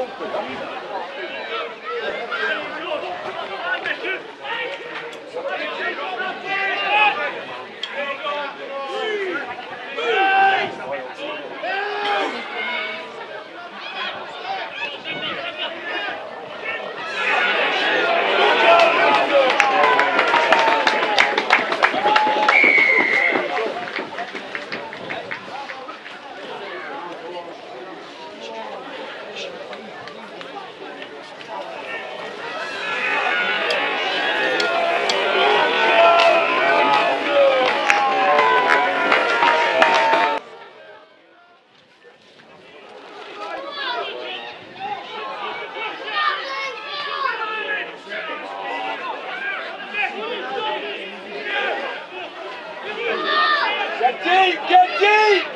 Punkte. Ja? deep, get deep!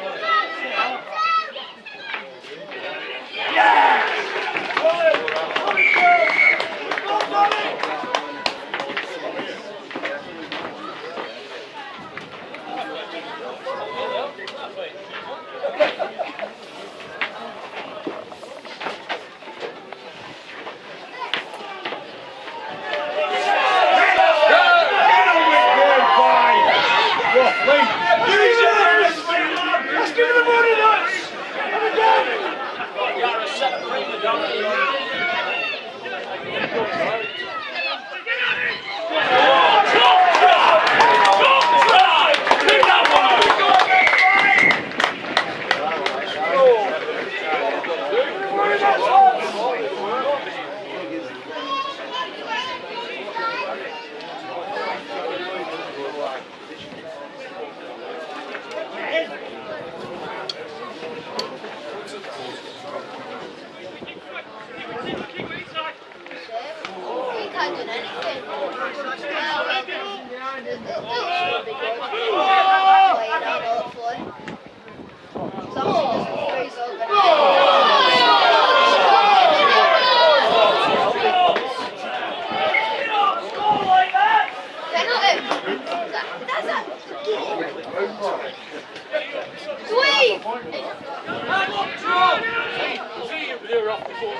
Hey! See you, off before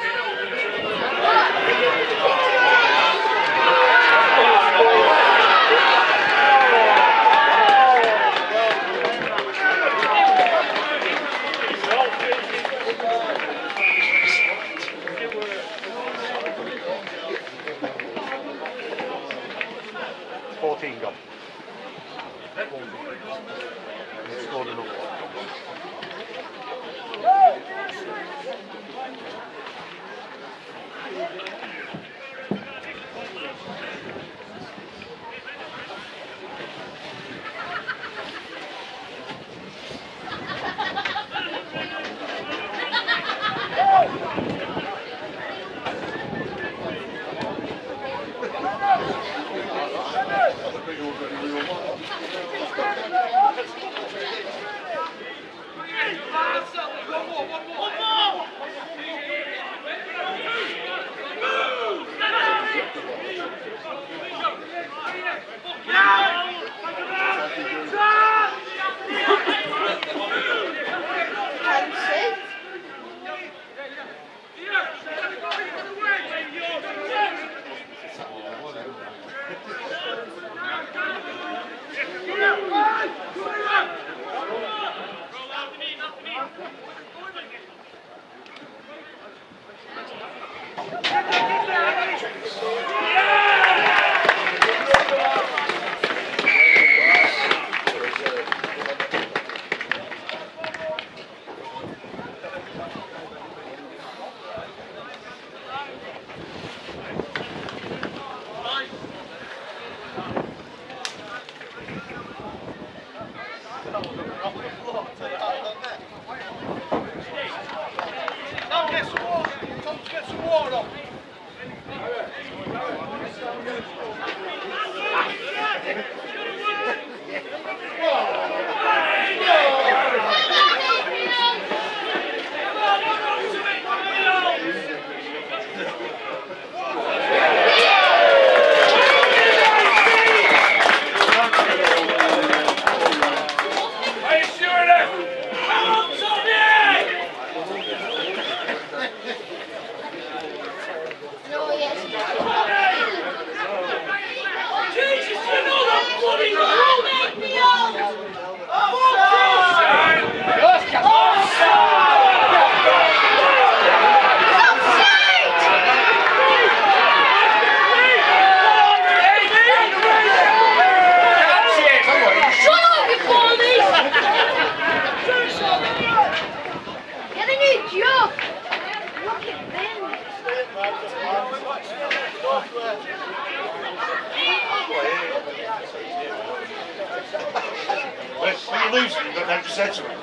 losing, you've got to have to say to him.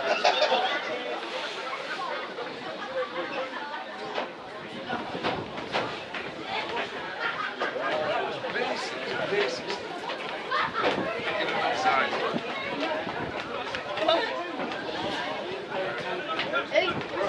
You've